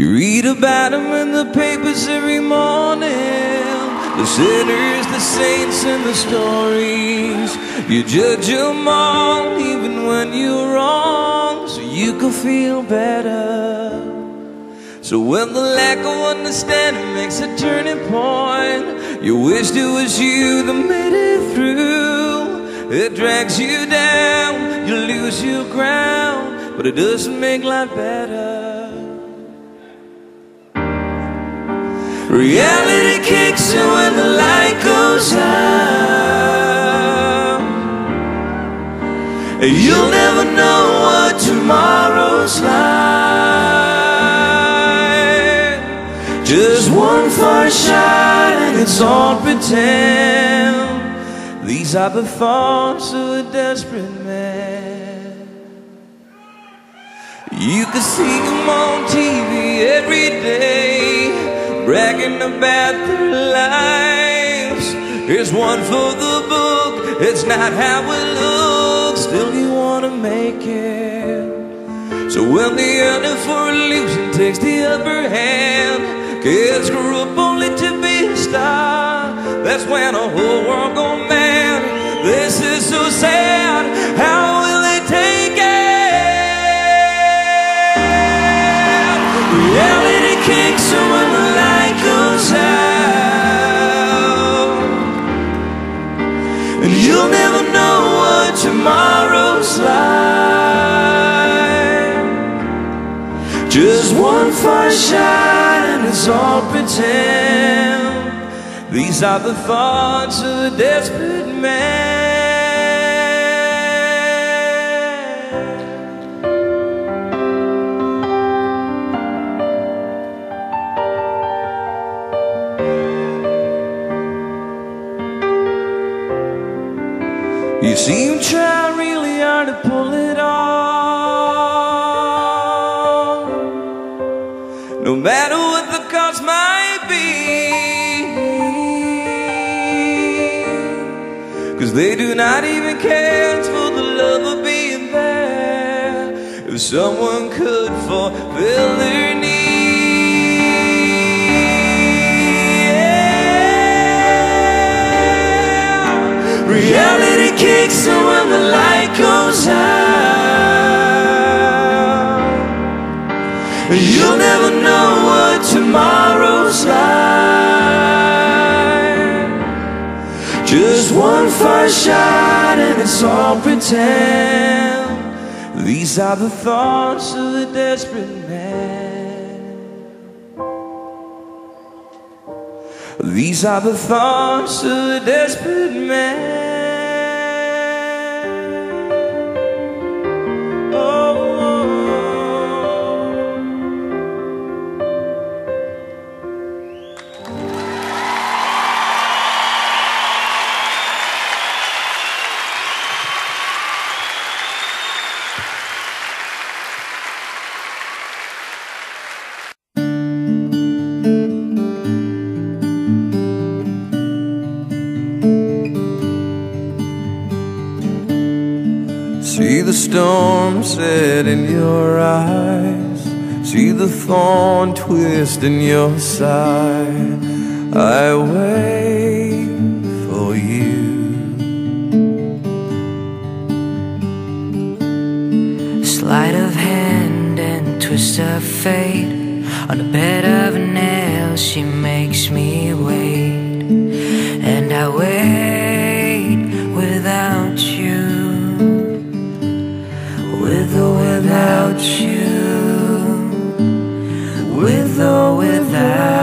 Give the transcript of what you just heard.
You read about them in the papers every morning. The sinners, the saints, and the stories. You judge them all, even when you're wrong, so you can feel better. So when the lack of understanding makes a turning point, you wish it was you that made it through. It drags you down, you lose your ground, but it doesn't make life better. Reality kicks in when the light goes out. You'll never know what tomorrow's like. Just one first shot and it's all pretend. These are the thoughts of a desperate man. You can see them on TV bragging about their lives. Here's one for the book, it's not how it looks, still you wanna make it. So when the yearning for illusion takes the upper hand, kids grew up only to be a star. That's when the whole world go mad. This is so sad. How will they take it? Reality kicks in you'll know what tomorrow's like. Just one first shot and it's all pretend. These are the thoughts of a desperate man. You seem try really hard to pull it off. No matter what the cost might be. Cause they do not even care for the love of being there. If someone could fulfill their need. Reality kicks in when the light goes out. You'll never know what tomorrow's like. Just one first shot and it's all pretend. These are the thoughts of a desperate man. These are the thoughts of a desperate man. Storm set in your eyes. See the thorn twist in your side. I wait for you. Sleight of hand and twist of fate. On a bed of nails, she without you, with or without.